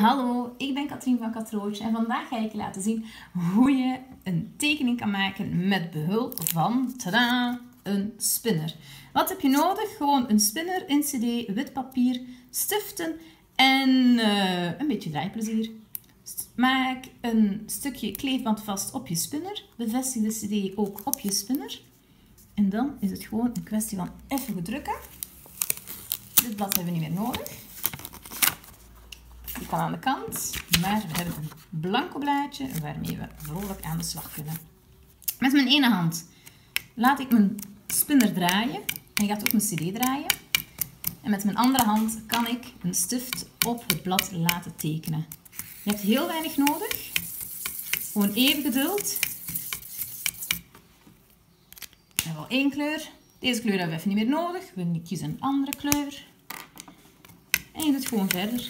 Hallo, ik ben Katrien van Katrootje en vandaag ga ik je laten zien hoe je een tekening kan maken met behulp van, tada, een spinner. Wat heb je nodig? Gewoon een spinner, een cd, wit papier, stiften en uh, een beetje draaiplezier. Maak een stukje kleefband vast op je spinner. Bevestig de cd ook op je spinner. En dan is het gewoon een kwestie van even drukken. Dit blad hebben we niet meer nodig. Kan aan de kant, maar we hebben een blanco blaadje waarmee we vrolijk aan de slag kunnen. Met mijn ene hand laat ik mijn spinner draaien en gaat ook mijn cd draaien. En met mijn andere hand kan ik een stift op het blad laten tekenen. Je hebt heel weinig nodig. Gewoon even geduld. We al één kleur. Deze kleur hebben we even niet meer nodig. We kiezen een andere kleur. En je doet gewoon verder.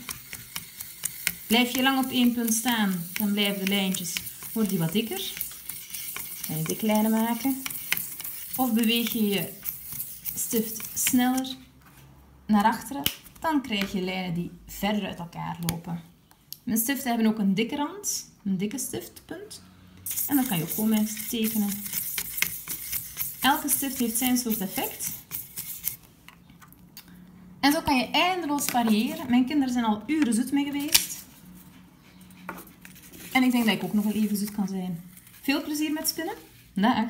Blijf je lang op één punt staan, dan blijven de lijntjes worden die wat dikker. Ga je kleiner maken. Of beweeg je je stift sneller naar achteren, dan krijg je lijnen die verder uit elkaar lopen. Mijn stiften hebben ook een dikke rand, een dikke stiftpunt. En dan kan je ook gewoon mee tekenen. Elke stift heeft zijn soort effect. En zo kan je eindeloos variëren. Mijn kinderen zijn al uren zoet mee geweest. En ik denk dat ik ook nog wel even zoet kan zijn. Veel plezier met spinnen. Dag!